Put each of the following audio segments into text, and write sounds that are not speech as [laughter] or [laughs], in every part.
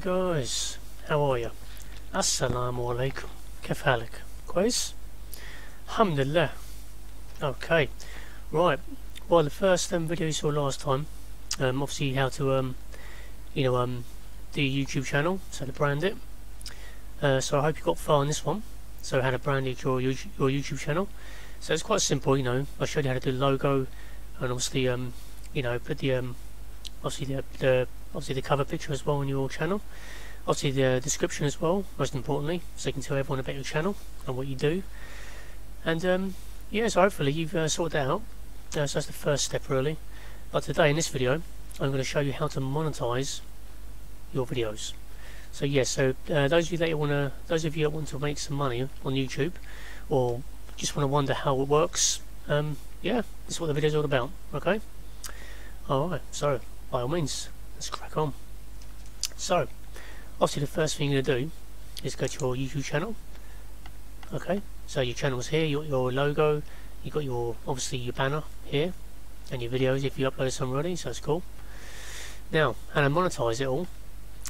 guys, how are you? Assalamu alaikum. كيف حالك? كويس? الحمد لله. Okay, right. Well, the first um, video you saw last time, um, obviously how to, um, you know, um, do your YouTube channel, so to brand it. Uh, so I hope you got far on this one. So how to brand your your YouTube channel. So it's quite simple, you know. I showed you how to do the logo, and obviously, um, you know, put the um, obviously the, the obviously the cover picture as well on your channel. Obviously the description as well, most importantly, so you can tell everyone about your channel and what you do. And um, yeah, so hopefully you've uh, sorted that out. Uh, so that's the first step really. But today in this video, I'm going to show you how to monetize your videos. So yes, yeah, so uh, those of you that want to, those of you that want to make some money on YouTube, or just want to wonder how it works, um, yeah, that's what the video is all about. Okay. All right. So by all means, let's crack on. So, obviously the first thing you're going to do is go to your YouTube channel. Okay, so your channel's here, your, your logo, you got your, obviously your banner here, and your videos if you uploaded some already, so that's cool. Now, how to monetize it all,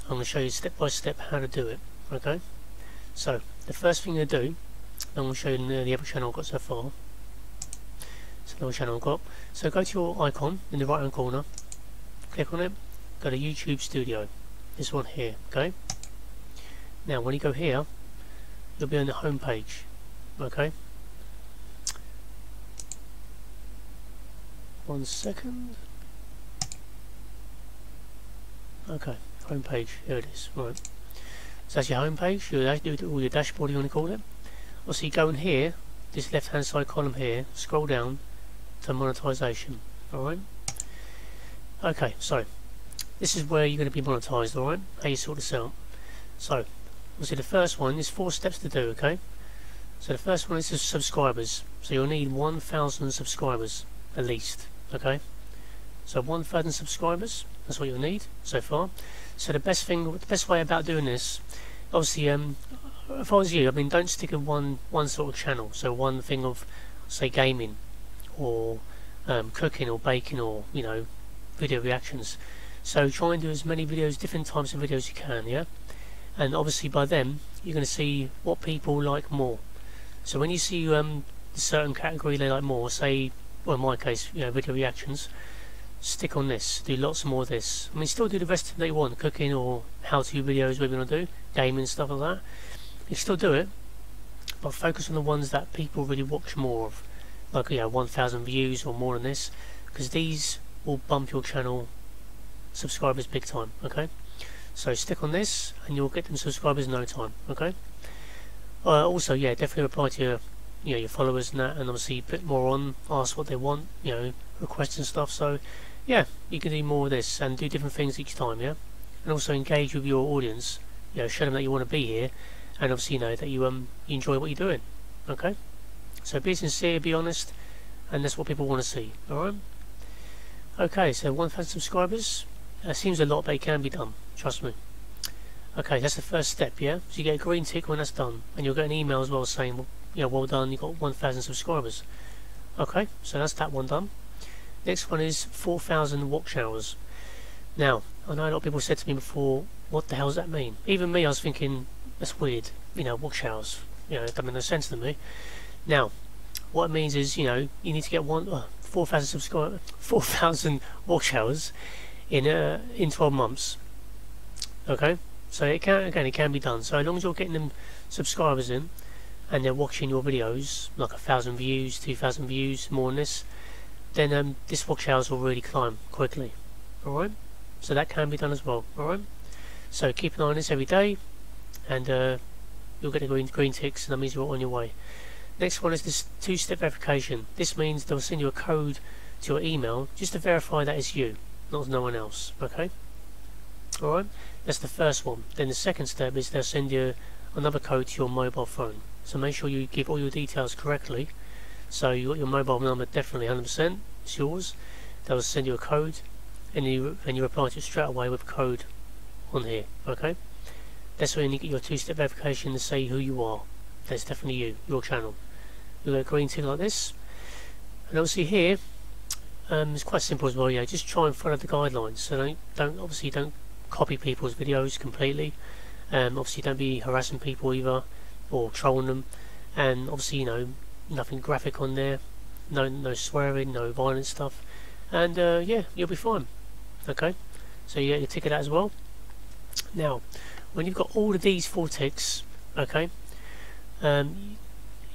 I'm going to show you step by step how to do it, okay? So, the first thing you do, I'm going to show you the, the other channel I've got so far. So the channel I've got. So go to your icon in the right hand corner, click on it, go to YouTube Studio, this one here, okay? Now when you go here, you'll be on the home page, okay? One second. Okay, home page, here it is, right. So that's your home page, your, all your dashboard you want to call it. Also you go in here, this left hand side column here, scroll down to monetization, alright? Okay, so this is where you're going to be monetized, alright? How you sort this out. So, obviously the first one is four steps to do, okay? So the first one is subscribers. So you'll need 1,000 subscribers, at least, okay? So 1,000 subscribers, that's what you'll need so far. So the best thing, the best way about doing this, obviously, um, if I was you, I mean, don't stick in one one sort of channel. So one thing of, say, gaming, or um, cooking, or baking, or you know, video reactions. So try and do as many videos, different types of videos you can, yeah? And obviously by them, you're going to see what people like more. So when you see um, a certain category they like more, say, well in my case, you know, video reactions, stick on this, do lots more of this. I mean, still do the rest that you want, cooking or how-to videos, whatever you want to do, gaming, stuff like that. You still do it, but focus on the ones that people really watch more of. Like, you know, 1,000 views or more than this, because these will bump your channel subscribers big time okay? So stick on this and you'll get them subscribers in no time okay? Uh, also yeah definitely reply to your you know your followers and that and obviously put more on ask what they want you know requests and stuff. So yeah you can do more of this and do different things each time yeah? And also engage with your audience you know show them that you want to be here and obviously you know that you um you enjoy what you're doing okay? So be sincere be honest and that's what people want to see alright? Okay, so 1,000 subscribers. That seems a lot, but it can be done. Trust me. Okay, that's the first step, yeah? So you get a green tick when that's done. And you'll get an email as well saying, well, yeah, well done, you've got 1,000 subscribers. Okay, so that's that one done. Next one is 4,000 watch hours. Now, I know a lot of people said to me before, what the hell does that mean? Even me, I was thinking, that's weird. You know, watch hours. You know, it doesn't make no sense to me. Now, what it means is, you know, you need to get one, uh, 4,000 subscribers, [laughs] 4,000 watch hours in uh, in 12 months. Okay, so it can again it can be done. So as long as you're getting them subscribers in, and they're watching your videos, like a thousand views, two thousand views, more than this, then um, this watch hours will really climb quickly. All right, so that can be done as well. All right, so keep an eye on this every day, and uh, you'll get the green green ticks, and that means you're on your way. Next one is this two-step verification. This means they'll send you a code to your email just to verify that it's you, not no one else. Okay? Alright? That's the first one. Then the second step is they'll send you another code to your mobile phone. So make sure you give all your details correctly. So you got your mobile number definitely 100%. It's yours. They'll send you a code and you and you reply to it straight away with code on here. Okay? That's where you get your two-step verification to say who you are. That's definitely you, your channel you'll get a green tick like this and obviously here um, it's quite simple as well yeah just try and follow the guidelines so don't don't obviously don't copy people's videos completely. Um, obviously, don't be harassing people either or trolling them. And obviously, you know, nothing graphic on there, no no swearing, no violent stuff, and uh, yeah, you'll be fine. Okay, so you get your ticket out as well. Now, when you've got all of these four ticks, okay, um,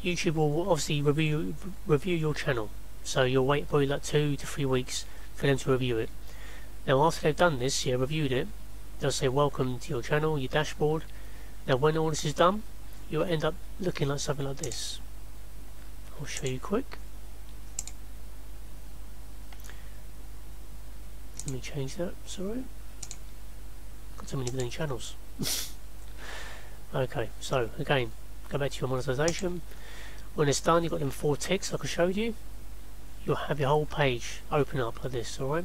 YouTube will obviously review review your channel. So you'll wait probably like two to three weeks for them to review it. Now after they've done this, yeah, reviewed it, they'll say welcome to your channel, your dashboard. Now when all this is done, you'll end up looking like something like this. I'll show you quick. Let me change that, sorry. Got so many million channels. [laughs] okay, so again, go back to your monetization. When it's done, you've got them four ticks like I showed you. You'll have your whole page open up like this, alright?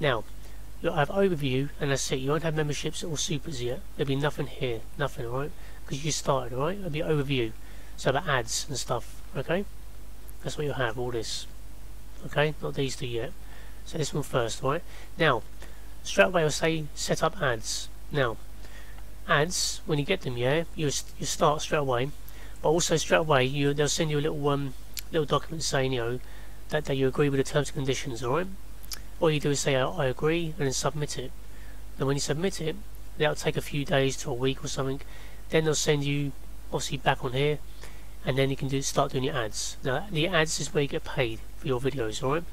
Now, you'll have overview and that's it. You won't have memberships or supers yet. There'll be nothing here, nothing, alright? Because you started, alright? It'll be overview. So about ads and stuff, okay? That's what you'll have, all this. Okay, not these two yet. So this one first, right? Now, straight away I'll say set up ads. Now, ads, when you get them, yeah, you you start straight away. But also straight away, you they'll send you a little um little document saying you know that, that you agree with the terms and conditions, alright? All you do is say I, I agree and then submit it. Then when you submit it, that'll take a few days to a week or something. Then they'll send you obviously back on here and then you can do start doing your ads. Now the ads is where you get paid for your videos, alright?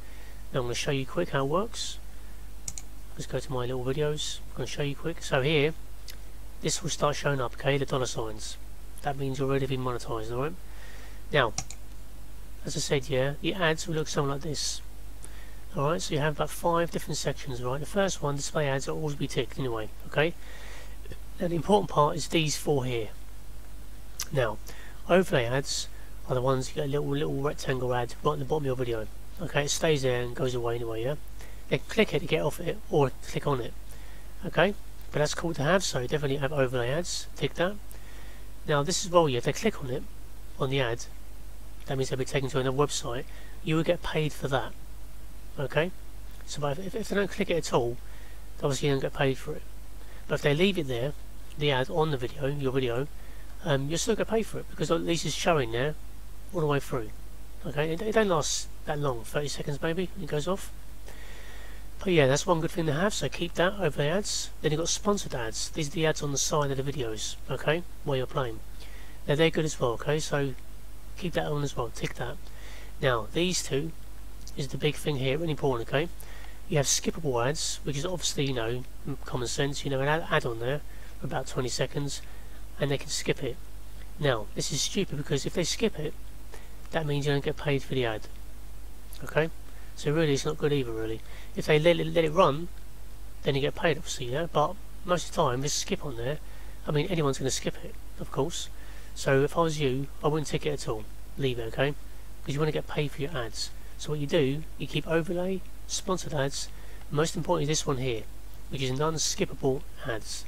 Now I'm going to show you quick how it works. Let's go to my little videos. I'm going to show you quick. So here, this will start showing up, okay, the dollar signs. That means you're already been monetized, alright? Now, as I said, yeah, the ads will look something like this. Alright, so you have about five different sections, right? The first one, display ads, will always be ticked anyway, okay? Now the important part is these four here. Now, Overlay ads are the ones you get a little little rectangle ad right in the bottom of your video. Okay, it stays there and goes away anyway, yeah? Then click it to get off it or click on it. Okay? But that's cool to have, so definitely have overlay ads. Tick that. Now this is well, yeah, if they click on it, on the ad, that means they'll be taken to another website, you will get paid for that. Okay? So if, if they don't click it at all, obviously you don't get paid for it. But if they leave it there, the ad on the video, your video, um, you'll still get paid for it because at least it's showing there all the way through. Okay, it, it don't last that long, 30 seconds maybe, it goes off. But yeah, that's one good thing to have, so keep that overlay ads. Then you've got sponsored ads. These are the ads on the side of the videos, okay, while you're playing. Now they're good as well, okay, so keep that on as well, tick that. Now, these two is the big thing here, really important, okay? You have skippable ads, which is obviously, you know, common sense, you know, an ad, on there for about 20 seconds and they can skip it. Now, this is stupid because if they skip it, that means you don't get paid for the ad. Okay? So really it's not good either really. If they let it, let it run, then you get paid obviously, yeah? But most of the time, a skip on there. I mean, anyone's going to skip it, of course. So if I was you, I wouldn't tick it at all. Leave it, okay? Because you want to get paid for your ads. So what you do, you keep overlay, sponsored ads, most importantly this one here, which is non-skippable ads.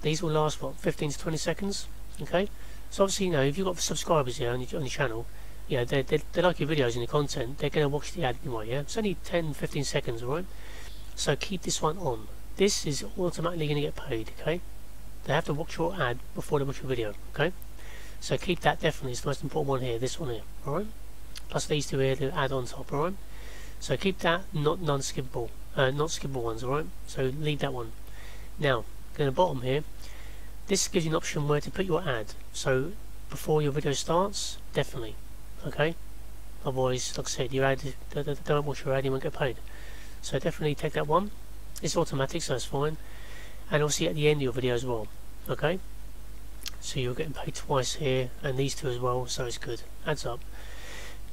These will last, what, 15 to 20 seconds? Okay? So obviously, you know, if you've got subscribers here on your, on your channel, yeah, they, they, they like your videos and your content, they're going to watch the ad anyway, yeah? It's only 10, 15 seconds, alright? So keep this one on. This is automatically going to get paid, okay? They have to watch your ad before they watch your video, okay? So keep that definitely, it's the most important one here, this one here, alright? Plus these two here, the ad on top, alright? So keep that not non-skippable, uh, not skippable ones, alright? So leave that one. Now, in the bottom here, this gives you an option where to put your ad. So before your video starts, definitely. Okay? Otherwise, like I said, your ad, don't watch your ad, you won't get paid. So definitely take that one. It's automatic, so it's fine. And also at the end of your video as well. Okay? So you're getting paid twice here, and these two as well, so it's good. Adds up.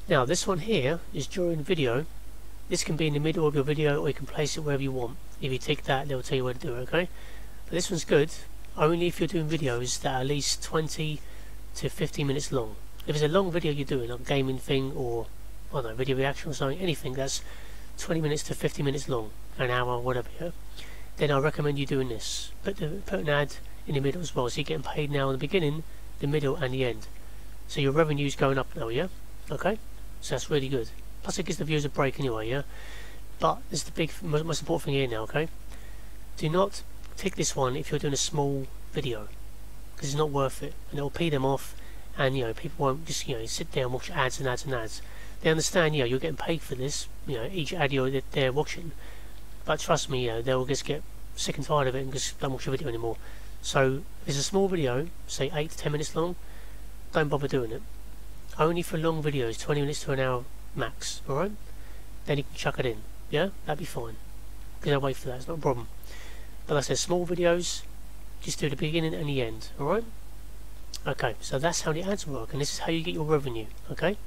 Now this one here is during video. This can be in the middle of your video, or you can place it wherever you want. If you tick that, they'll tell you where to do it, okay? But this one's good only if you're doing videos that are at least 20 to 50 minutes long. If it's a long video you're doing, like a gaming thing or I don't know, video reaction or something, anything that's 20 minutes to 50 minutes long, an hour, whatever, yeah, then I recommend you doing this. Put, the, put an ad in the middle as well, so you're getting paid now in the beginning, the middle and the end. So your revenue's going up now, yeah? Okay? So that's really good. Plus it gives the viewers a break anyway, yeah? But this is the big, most, important thing here now, okay? Do not tick this one if you're doing a small video because it's not worth it and it'll pee them off and you know people won't just you know sit there and watch ads and ads and ads they understand you know you're getting paid for this you know each ad that they're watching but trust me you know they'll just get sick and tired of it and just don't watch your video anymore so if it's a small video say 8 to 10 minutes long. Don't bother doing it. Only for long videos 20 minutes to an hour max alright then you can chuck it in yeah? That'd be fine. Because I'll wait for that it's not a problem. But like I said small videos just do the beginning and the end alright okay so that's how the ads work and this is how you get your revenue okay?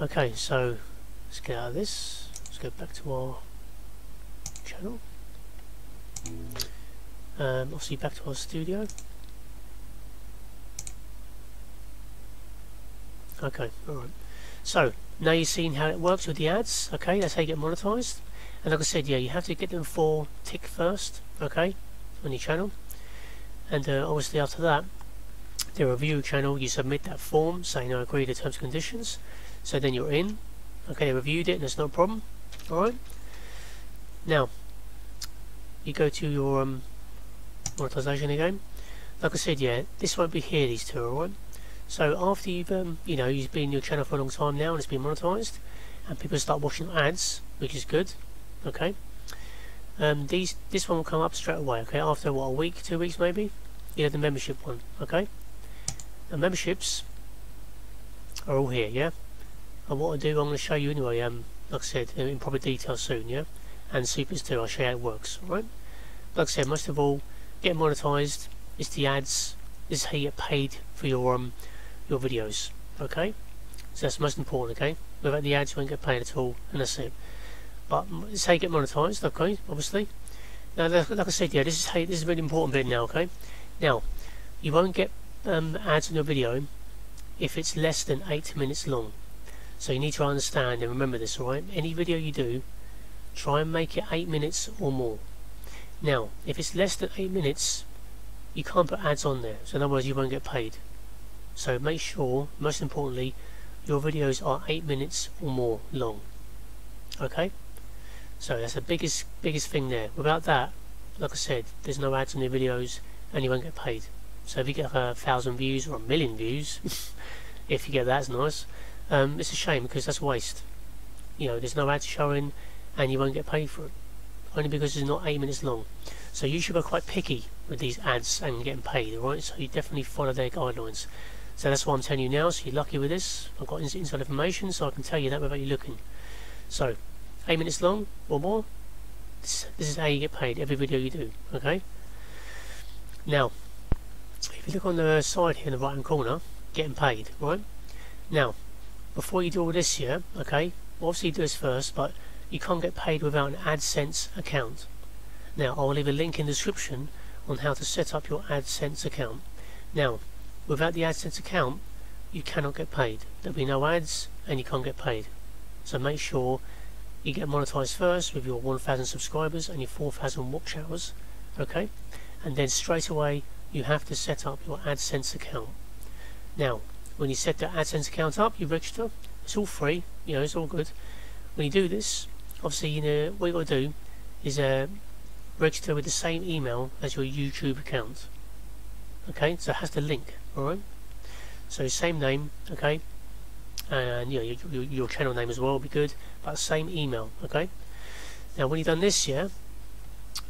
Okay so let's get out of this. Let's go back to our channel um, obviously back to our studio. Okay alright. So now you've seen how it works with the ads okay that's how you get monetized. And like I said yeah you have to get them four tick first okay on your channel. And uh, obviously after that the review channel you submit that form saying I agree to terms and conditions. So then you're in okay they reviewed it and there's no problem alright. Now you go to your um, monetization again like I said yeah this won't be here these two alright so after you've um, you know you've been in your channel for a long time now and it's been monetized and people start watching ads which is good okay? Um, these this one will come up straight away okay? After what a week two weeks maybe? You know the membership one okay? The memberships are all here yeah? And what I do I'm going to show you anyway um like I said in proper detail soon yeah? And supers too I'll show you how it works right? Like I said most of all get monetized is the ads this is how you get paid for your um your videos okay? So that's most important okay? Without the ads you won't get paid at all and that's it. But it's how you get monetized okay obviously. Now like, I said yeah this is how this is a really important bit now okay? Now you won't get um, ads on your video if it's less than 8 minutes long. So you need to understand and remember this alright? Any video you do try and make it 8 minutes or more now if it's less than 8 minutes you can't put ads on there so otherwise you won't get paid. So make sure most importantly your videos are 8 minutes or more long okay? So that's the biggest biggest thing there. Without that like I said there's no ads on your videos and you won't get paid. So if you get a thousand views or a million views [laughs] if you get that, it's nice. Um, it's a shame because that's waste. You know there's no ads showing and you won't get paid for it only because it's not 8 minutes long so you are quite picky with these ads and getting paid, alright? So you definitely follow their guidelines. So that's what I'm telling you now, so you're lucky with this. I've got inside information, so I can tell you that without you looking. So, 8 minutes long or more, this, this is how you get paid, every video you do, okay? Now, if you look on the side here in the right hand corner, getting paid, right? Now, before you do all this here, okay, obviously do this first, but you can't get paid without an AdSense account. Now, I'll leave a link in the description on how to set up your AdSense account. Now, without the AdSense account, you cannot get paid. There'll be no ads and you can't get paid. So make sure you get monetized first with your 1000 subscribers and your 4000 watch hours. Okay? And then straight away, you have to set up your AdSense account. Now, when you set the AdSense account up, you register. It's all free. You know, it's all good. When you do this, obviously, you know, what you got to do is uh, register with the same email as your YouTube account. Okay, so it has the link, alright? So same name, okay? And you know, your, your, channel name as well will be good, but same email, okay? Now when you've done this, yeah,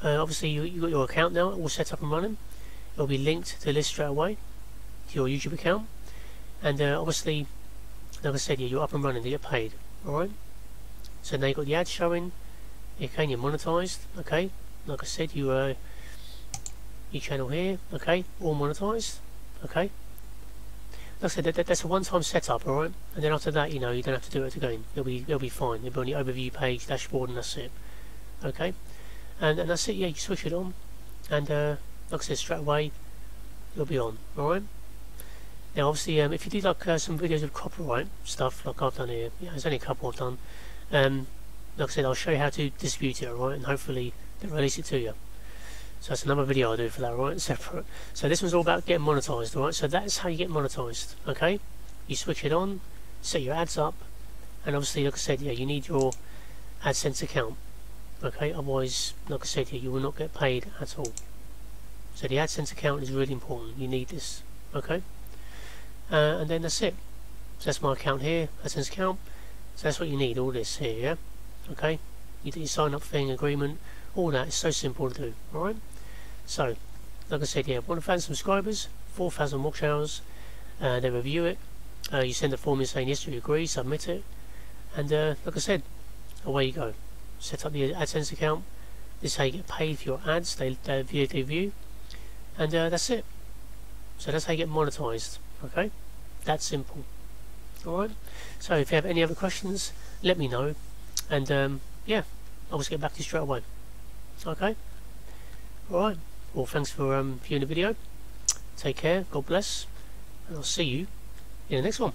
uh, obviously you, you've got your account now all set up and running. It'll be linked to list straight away to your YouTube account. And uh, obviously, like I said, yeah, you're up and running to get paid, alright? So now you've got the ads showing, okay, you're monetized, okay? like I said you uh, your channel here okay? All monetized okay? Like I said that, that, that's a one-time setup alright and then after that you know you don't have to do it again. It'll be it'll be fine. It'll be on the overview page dashboard and that's it okay? And, and that's it. Yeah you switch it on. And uh, like I said straight away it'll be on alright now obviously um, if you do like uh, some videos of copyright stuff like I've done here yeah there's only a couple I've done um, like I said I'll show you how to distribute it alright and hopefully they'll release it to you. So that's another video I'll do for that, right? Separate. So this one's all about getting monetized, right? So that's how you get monetized, okay? You switch it on, set your ads up, and obviously, like I said, yeah, you need your AdSense account, okay otherwise like I said here you will not get paid at all so the AdSense account is really important you need this okay uh, and then that's it so that's my account here AdSense account so that's what you need all this here okay? You, you sign up thing agreement. All that is so simple to do alright so like I said yeah 1,000 subscribers 4,000 watch hours uh, they review it. Uh, you send a form in saying yes you agree submit it. And uh, like I said away you go. Set up the AdSense account. This is how you get paid for your ads. They, they view they view. And uh, that's it. So that's how you get monetized okay? That's simple alright so if you have any other questions let me know. And um, yeah I'll just get back to you straight away. Okay? Alright well thanks for um, viewing the video. Take care. God bless. And I'll see you in the next one